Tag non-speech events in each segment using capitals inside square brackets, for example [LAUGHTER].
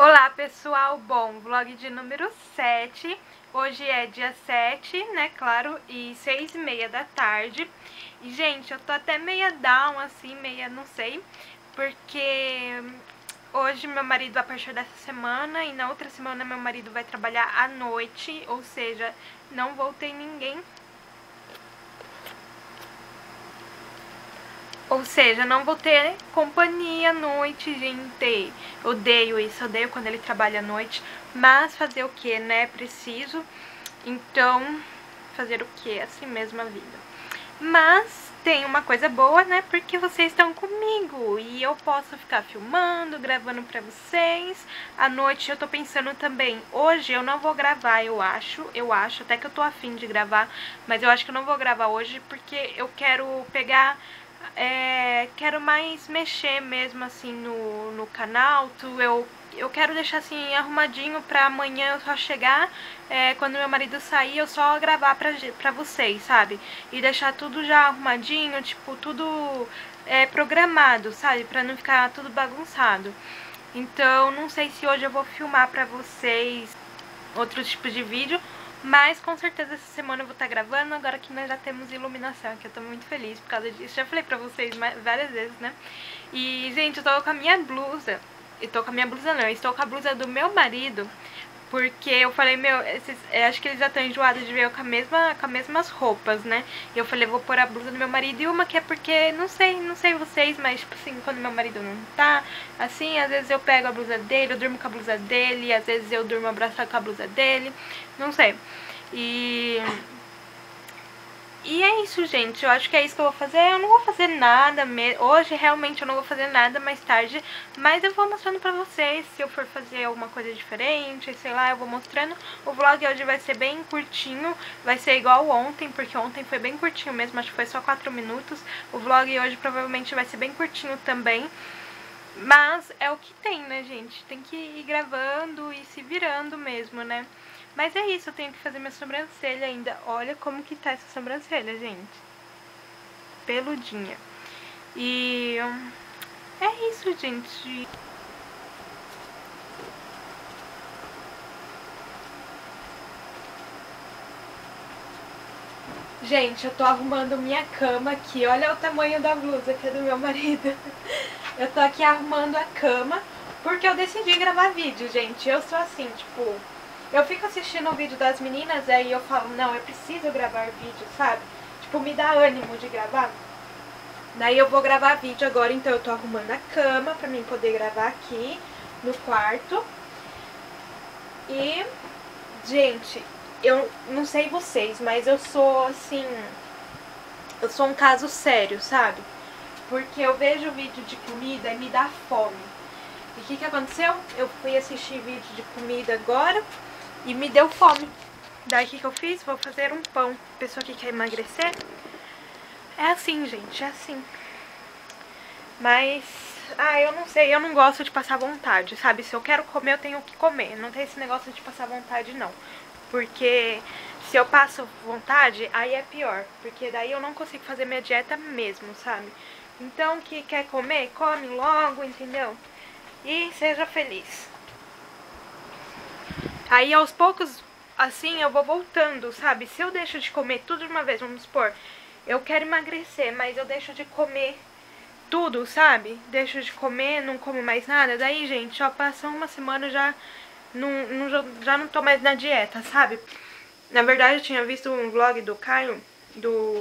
Olá pessoal, bom, vlog de número 7 Hoje é dia 7, né, claro, e 6 e meia da tarde. E gente, eu tô até meia down, assim, meia não sei Porque hoje meu marido vai partir dessa semana E na outra semana meu marido vai trabalhar à noite Ou seja, não vou ter ninguém Ou seja, não vou ter companhia à noite, gente. Odeio isso, odeio quando ele trabalha à noite. Mas fazer o que, né? Preciso. Então, fazer o que? Assim mesmo a vida. Mas tem uma coisa boa, né? Porque vocês estão comigo e eu posso ficar filmando, gravando pra vocês. À noite eu tô pensando também, hoje eu não vou gravar, eu acho, eu acho, até que eu tô afim de gravar, mas eu acho que eu não vou gravar hoje porque eu quero pegar é, quero mais mexer mesmo assim no, no canal, tu, eu, eu quero deixar assim arrumadinho pra amanhã eu só chegar, é, quando meu marido sair eu só gravar pra, pra vocês, sabe? E deixar tudo já arrumadinho, tipo, tudo é, programado, sabe? Pra não ficar tudo bagunçado. Então, não sei se hoje eu vou filmar pra vocês outro tipo de vídeo, mas com certeza essa semana eu vou estar tá gravando, agora que nós já temos iluminação, que eu tô muito feliz por causa disso. Já falei pra vocês várias vezes, né? E, gente, eu tô com a minha blusa. Eu tô com a minha blusa não, eu estou com a blusa do meu marido. Porque eu falei, meu, esses, acho que eles já estão enjoados de ver eu com, a mesma, com as mesmas roupas, né? E eu falei, vou pôr a blusa do meu marido. E uma que é porque, não sei, não sei vocês, mas tipo assim, quando meu marido não tá, assim, às vezes eu pego a blusa dele, eu durmo com a blusa dele, às vezes eu durmo abraçado com a blusa dele, não sei. E e é isso, gente. Eu acho que é isso que eu vou fazer. Eu não vou fazer nada. Hoje, realmente, eu não vou fazer nada mais tarde. Mas eu vou mostrando pra vocês. Se eu for fazer alguma coisa diferente, sei lá, eu vou mostrando. O vlog hoje vai ser bem curtinho. Vai ser igual ontem, porque ontem foi bem curtinho mesmo. Acho que foi só 4 minutos. O vlog hoje provavelmente vai ser bem curtinho também. Mas é o que tem, né, gente? Tem que ir gravando e se virando mesmo, né? Mas é isso, eu tenho que fazer minha sobrancelha ainda. Olha como que tá essa sobrancelha, gente. Peludinha. E é isso, gente. Gente, eu tô arrumando minha cama aqui. Olha o tamanho da blusa que é do meu marido. [LAUGHS] Eu tô aqui arrumando a cama porque eu decidi gravar vídeo, gente. Eu sou assim, tipo, eu fico assistindo o vídeo das meninas aí eu falo, não, eu preciso gravar vídeo, sabe? Tipo, me dá ânimo de gravar. Daí eu vou gravar vídeo agora, então eu tô arrumando a cama pra mim poder gravar aqui no quarto. E, gente, eu não sei vocês, mas eu sou assim, eu sou um caso sério, sabe? Porque eu vejo vídeo de comida e me dá fome. E o que que aconteceu? Eu fui assistir vídeo de comida agora e me deu fome. Daí o que, que eu fiz? Vou fazer um pão. Pessoa que quer emagrecer. É assim, gente, é assim. Mas, ah, eu não sei, eu não gosto de passar vontade, sabe? Se eu quero comer, eu tenho que comer. Não tem esse negócio de passar vontade, não. Porque se eu passo vontade, aí é pior. Porque daí eu não consigo fazer minha dieta mesmo, sabe? Então, que quer comer, come logo, entendeu? E seja feliz. Aí aos poucos, assim, eu vou voltando, sabe? Se eu deixo de comer tudo de uma vez, vamos supor, eu quero emagrecer, mas eu deixo de comer tudo, sabe? Deixo de comer, não como mais nada. Daí, gente, ó, passa uma semana já não, não, já não tô mais na dieta, sabe? Na verdade, eu tinha visto um vlog do Caio, do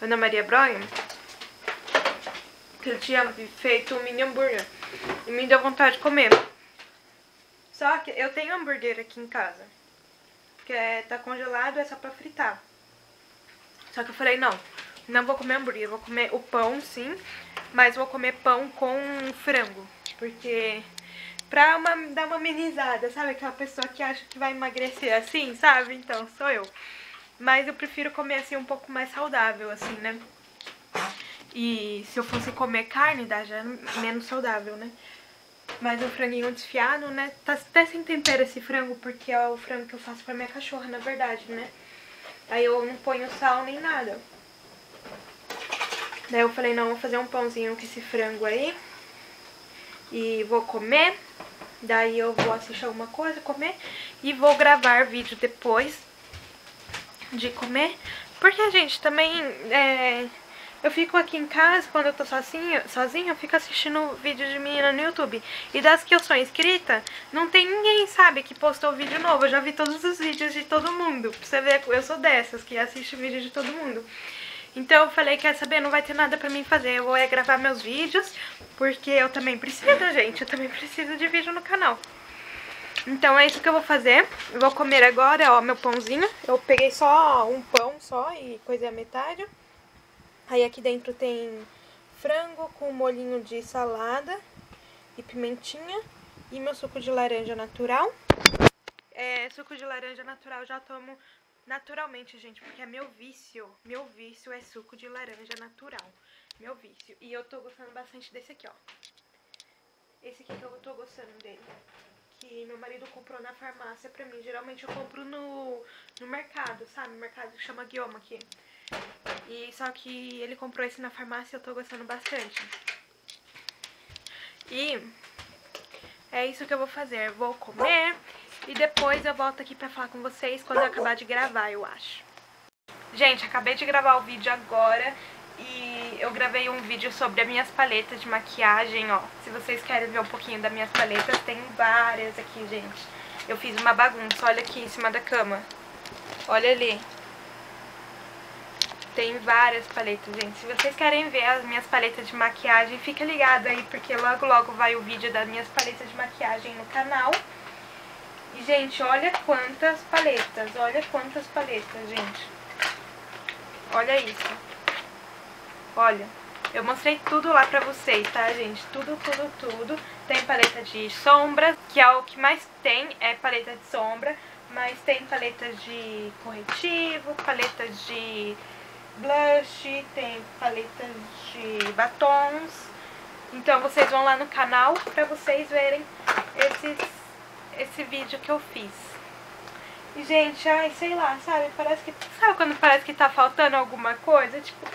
Ana Maria Broglie, que ele tinha feito um mini hambúrguer. E me deu vontade de comer. Só que eu tenho hambúrguer aqui em casa. Que é, tá congelado, é só pra fritar. Só que eu falei, não, não vou comer hambúrguer, vou comer o pão sim, mas vou comer pão com frango. Porque pra uma, dar uma amenizada, sabe? Aquela pessoa que acha que vai emagrecer assim, sabe? Então, sou eu. Mas eu prefiro comer assim um pouco mais saudável, assim, né? E se eu fosse comer carne, dá já menos saudável, né? Mas o franguinho desfiado, né? Tá até sem tempero esse frango, porque é o frango que eu faço pra minha cachorra, na verdade, né? Aí eu não ponho sal nem nada. Daí eu falei, não, vou fazer um pãozinho com esse frango aí. E vou comer. Daí eu vou assistir alguma coisa, comer e vou gravar vídeo depois de comer. Porque, gente, também é, eu fico aqui em casa, quando eu tô sozinha, sozinha, eu fico assistindo vídeo de menina no YouTube. E das que eu sou inscrita, não tem ninguém, sabe, que postou vídeo novo. Eu já vi todos os vídeos de todo mundo. Pra você ver, eu sou dessas, que assiste vídeo de todo mundo. Então eu falei, quer saber, não vai ter nada pra mim fazer. Eu vou é gravar meus vídeos, porque eu também preciso, gente. Eu também preciso de vídeo no canal. Então é isso que eu vou fazer. Eu vou comer agora, ó, meu pãozinho. Eu peguei só um pão só e coisei a metade. Aí aqui dentro tem frango com molhinho de salada e pimentinha e meu suco de laranja natural. É, suco de laranja natural já tomo naturalmente, gente, porque é meu vício. Meu vício é suco de laranja natural. Meu vício. E eu tô gostando bastante desse aqui, ó. Esse aqui que eu tô gostando dele. Que meu marido comprou na farmácia pra mim. Geralmente eu compro no, no mercado, sabe? No mercado que chama Guioma aqui. E só que ele comprou esse na farmácia e eu tô gostando bastante. E é isso que eu vou fazer. Vou comer e depois eu volto aqui pra falar com vocês quando eu acabar de gravar, eu acho. Gente, acabei de gravar o vídeo agora e eu gravei um vídeo sobre as minhas paletas de maquiagem, ó. Se vocês querem ver um pouquinho das minhas paletas, tem várias aqui, gente. Eu fiz uma bagunça, olha aqui em cima da cama. Olha ali. Tem várias paletas, gente. Se vocês querem ver as minhas paletas de maquiagem, fica ligado aí, porque logo logo vai o vídeo das minhas paletas de maquiagem no canal. E, gente, olha quantas paletas, olha quantas paletas, gente. Olha isso. Olha, eu mostrei tudo lá pra vocês, tá, gente? Tudo, tudo, tudo. Tem paleta de sombra, que é o que mais tem, é paleta de sombra. Mas tem paletas de corretivo, paletas de blush, tem paletas de batons. Então vocês vão lá no canal pra vocês verem esses, esse vídeo que eu fiz. E, gente, ai, sei lá, sabe? Parece que. Sabe quando parece que tá faltando alguma coisa? Tipo.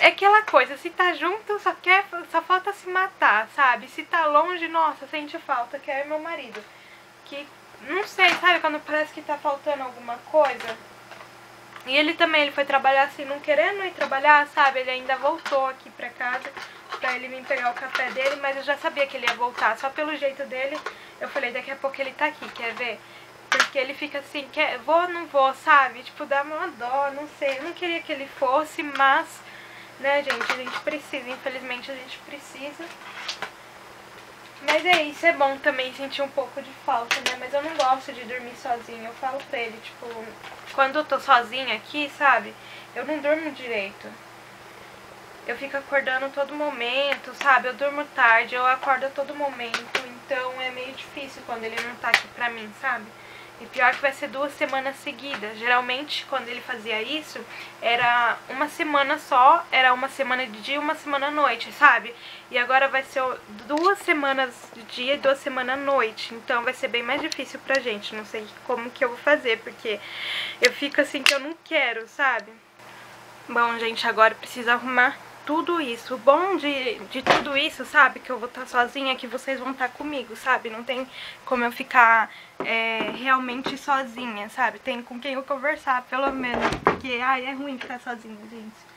É aquela coisa, se tá junto, só quer. Só falta se matar, sabe? Se tá longe, nossa, sente falta, que é meu marido. Que. Não sei, sabe? Quando parece que tá faltando alguma coisa. E ele também, ele foi trabalhar assim, não querendo ir trabalhar, sabe? Ele ainda voltou aqui pra casa pra ele vir pegar o café dele, mas eu já sabia que ele ia voltar. Só pelo jeito dele, eu falei, daqui a pouco ele tá aqui, quer ver? Porque ele fica assim, quer, vou ou não vou, sabe? Tipo, dá uma dó, não sei. Eu não queria que ele fosse, mas, né, gente, a gente precisa, infelizmente a gente precisa. Mas é isso, é bom também sentir um pouco de falta, né? Mas eu não gosto de dormir sozinha. Eu falo pra ele, tipo, quando eu tô sozinha aqui, sabe? Eu não durmo direito. Eu fico acordando todo momento, sabe? Eu durmo tarde, eu acordo a todo momento. Então é meio difícil quando ele não tá aqui pra mim, sabe? E pior que vai ser duas semanas seguidas. Geralmente, quando ele fazia isso, era uma semana só, era uma semana de dia e uma semana à noite, sabe? E agora vai ser duas semanas de dia e duas semanas à noite. Então vai ser bem mais difícil pra gente. Não sei como que eu vou fazer, porque eu fico assim que eu não quero, sabe? Bom, gente, agora precisa arrumar tudo isso. O bom de, de tudo isso, sabe? Que eu vou estar sozinha, que vocês vão estar comigo, sabe? Não tem como eu ficar é, realmente sozinha, sabe? Tem com quem eu conversar, pelo menos. Porque, ai, é ruim ficar sozinha, gente.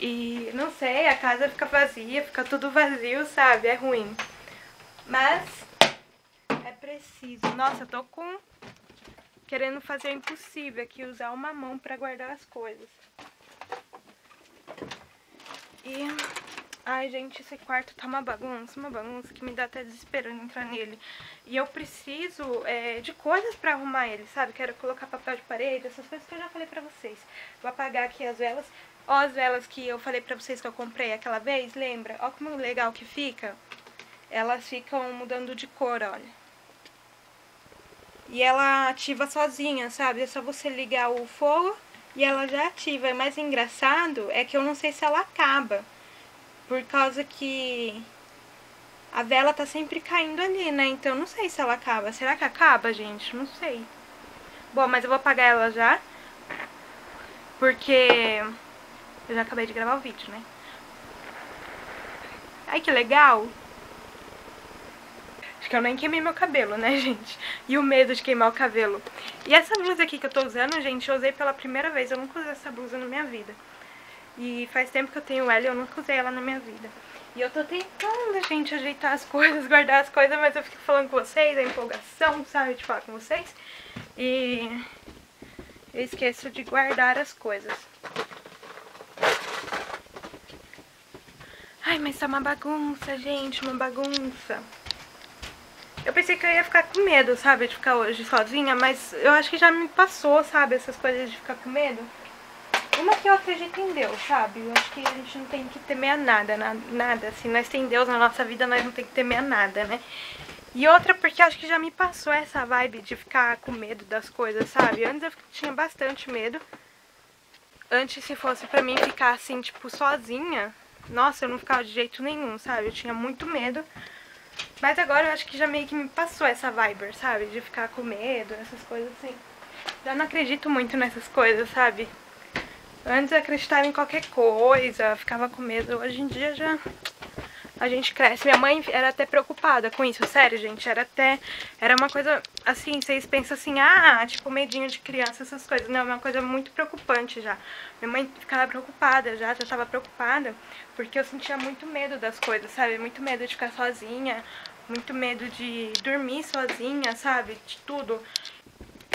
E, não sei, a casa fica vazia, fica tudo vazio, sabe? É ruim. Mas, é preciso. Nossa, eu tô com... Querendo fazer o impossível aqui, usar uma mão pra guardar as coisas. E... Ai, gente, esse quarto tá uma bagunça, uma bagunça que me dá até desespero entrar nele. E eu preciso é, de coisas pra arrumar ele, sabe? Quero colocar papel de parede, essas coisas que eu já falei pra vocês. Vou apagar aqui as velas. Ó as velas que eu falei pra vocês que eu comprei aquela vez, lembra? Ó como legal que fica. Elas ficam mudando de cor, olha. E ela ativa sozinha, sabe? É só você ligar o fogo e ela já ativa. E mais engraçado é que eu não sei se ela acaba. Por causa que a vela tá sempre caindo ali, né? Então não sei se ela acaba. Será que acaba, gente? Não sei. Bom, mas eu vou apagar ela já. Porque eu já acabei de gravar o vídeo, né? Ai, que legal! Porque eu nem queimei meu cabelo, né, [LAUGHS] gente? E o medo de queimar o cabelo. E essa blusa aqui que eu tô usando, gente, eu usei pela primeira vez. Eu nunca usei essa blusa na minha vida. E faz tempo que eu tenho ela e eu nunca usei ela na minha vida. E eu tô tentando, gente, ajeitar as [LAUGHS] coisas, guardar as coisas, mas eu fico falando com vocês, a empolgação, sabe, de falar com vocês. E eu esqueço de guardar as coisas. Ai, mas tá uma bagunça, gente, uma bagunça. Eu pensei que eu ia ficar com medo, sabe, de ficar hoje sozinha, mas eu acho que já me passou, sabe, essas coisas de ficar com medo. Uma que eu acredito em Deus, sabe? Eu acho que a gente não tem que temer a nada, nada. Se nós tem Deus na nossa vida, nós não tem que temer a nada, né? E outra porque acho que já me passou essa vibe de ficar com medo das coisas, sabe? Antes eu tinha bastante medo. Antes, se fosse pra mim ficar assim, tipo, sozinha, nossa, eu não ficava de jeito nenhum, sabe? Eu tinha muito medo. Mas agora eu acho que já meio que me passou essa vibe, sabe? De ficar com medo, essas coisas assim. Já não acredito muito nessas coisas, sabe? Antes eu acreditava em qualquer coisa, ficava com medo. Hoje em dia já a gente cresce. Minha mãe era até preocupada com isso, sério, gente. Era até. Era uma coisa assim, vocês pensam assim, ah, tipo, medinho de criança, essas coisas. Não, é uma coisa muito preocupante já. Minha mãe ficava preocupada já, já tava preocupada, porque eu sentia muito medo das coisas, sabe? Muito medo de ficar sozinha, muito medo de dormir sozinha, sabe? De tudo.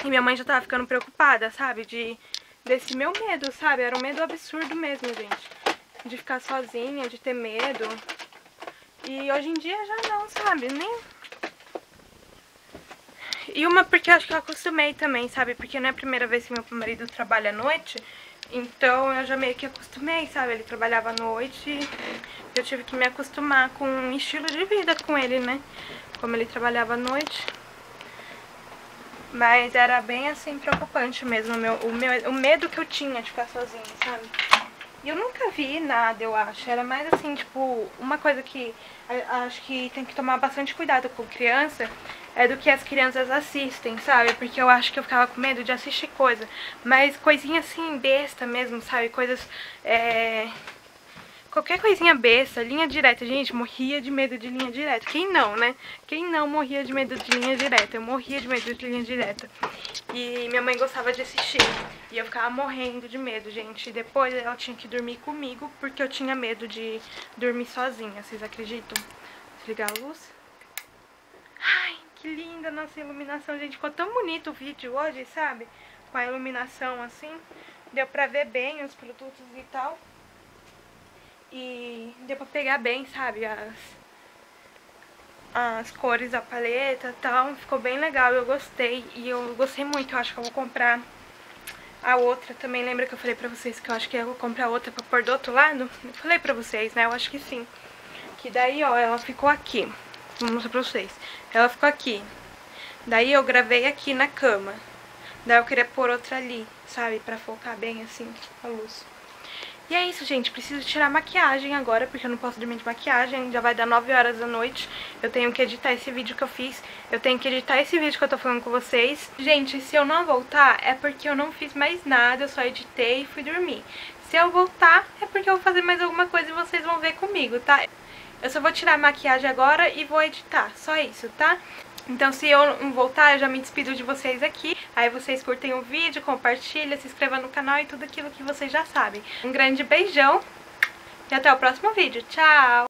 E minha mãe já tava ficando preocupada, sabe? De desse meu medo, sabe? Era um medo absurdo mesmo, gente. De ficar sozinha, de ter medo. E hoje em dia já não, sabe? Nem... E uma porque acho que eu acostumei também, sabe? Porque não é a primeira vez que meu marido trabalha à noite. Então eu já meio que acostumei, sabe? Ele trabalhava à noite eu tive que me acostumar com um estilo de vida com ele, né? Como ele trabalhava à noite. Mas era bem assim preocupante mesmo o, meu, o, meu, o medo que eu tinha de ficar sozinha, sabe? Eu nunca vi nada, eu acho. Era mais assim, tipo, uma coisa que acho que tem que tomar bastante cuidado com criança é do que as crianças assistem, sabe? Porque eu acho que eu ficava com medo de assistir coisa. Mas coisinha assim, besta mesmo, sabe? Coisas. É Qualquer coisinha besta, linha direta. Gente, morria de medo de linha direta. Quem não, né? Quem não morria de medo de linha direta? Eu morria de medo de linha direta. E minha mãe gostava de assistir. E eu ficava morrendo de medo, gente. E depois ela tinha que dormir comigo porque eu tinha medo de dormir sozinha. Vocês acreditam? Desligar a luz. Ai, que linda nossa iluminação, gente. Ficou tão bonito o vídeo hoje, sabe? Com a iluminação assim. Deu pra ver bem os produtos e tal. E deu pra pegar bem, sabe, as, as cores da paleta e tal. Ficou bem legal, eu gostei. E eu gostei muito, eu acho que eu vou comprar a outra também. Lembra que eu falei pra vocês que eu acho que eu vou comprar outra pra pôr do outro lado? Eu falei pra vocês, né? Eu acho que sim. Que daí, ó, ela ficou aqui. Vou mostrar pra vocês. Ela ficou aqui. Daí eu gravei aqui na cama. Daí eu queria pôr outra ali, sabe? Pra focar bem assim a luz. E é isso, gente. Preciso tirar maquiagem agora, porque eu não posso dormir de maquiagem. Já vai dar 9 horas da noite. Eu tenho que editar esse vídeo que eu fiz. Eu tenho que editar esse vídeo que eu tô falando com vocês. Gente, se eu não voltar, é porque eu não fiz mais nada. Eu só editei e fui dormir. Se eu voltar, é porque eu vou fazer mais alguma coisa e vocês vão ver comigo, tá? Eu só vou tirar a maquiagem agora e vou editar. Só isso, tá? Então se eu não voltar, eu já me despido de vocês aqui. Aí vocês curtem o vídeo, compartilha, se inscreva no canal e tudo aquilo que vocês já sabem. Um grande beijão e até o próximo vídeo. Tchau!